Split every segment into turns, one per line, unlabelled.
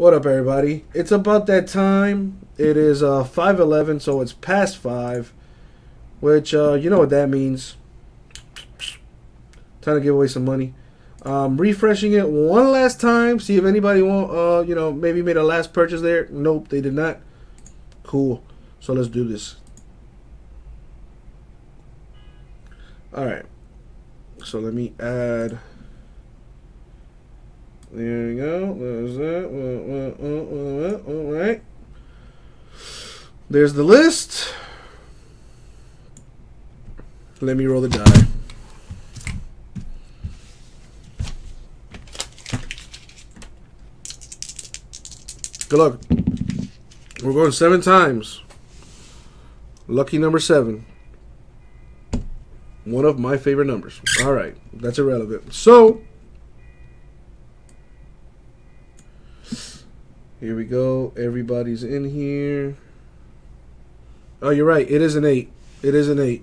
What up, everybody? It's about that time. It is uh, 5:11, so it's past five, which uh, you know what that means. Time to give away some money. Um, refreshing it one last time. See if anybody want, uh, you know, maybe made a last purchase there. Nope, they did not. Cool. So let's do this. All right. So let me add. There we go. There's that. All right. There's the list. Let me roll the die. Good luck. We're going seven times. Lucky number seven. One of my favorite numbers. All right. That's irrelevant. So, here we go. Everybody's in here. Oh, you're right. It is an eight. It is an eight.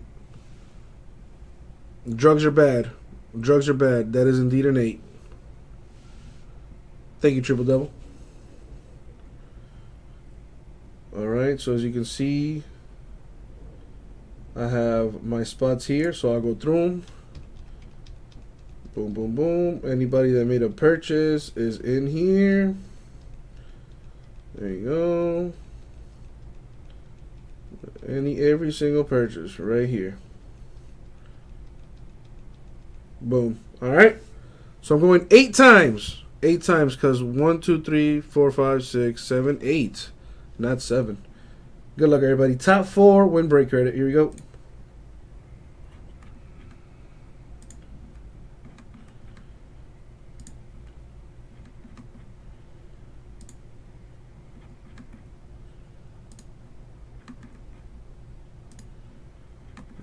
Drugs are bad. Drugs are bad. That is indeed an eight. Thank you, Triple Double. Alright, so as you can see, I have my spots here, so I'll go through them. Boom, boom, boom. Anybody that made a purchase is in here. There you go. Any every single purchase right here. Boom. All right. So I'm going eight times. Eight times because one, two, three, four, five, six, seven, eight not seven. Good luck, everybody. Top four, win break credit. Here we go.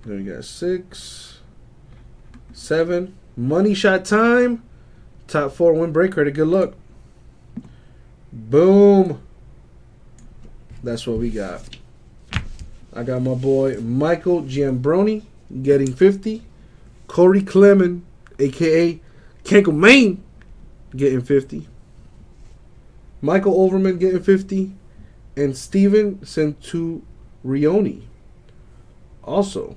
There we got six, seven. Money shot time. Top four, win break credit. Good luck. Boom. That's what we got. I got my boy Michael Giambroni getting 50. Corey Clement, aka Kenkel Maine, getting 50. Michael Overman getting 50. And Steven Centurioni also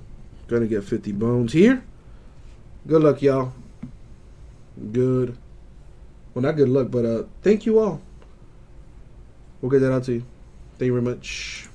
gonna get 50 bones here. Good luck, y'all. Good. Well, not good luck, but uh, thank you all. We'll get that out to you. Thank you very much.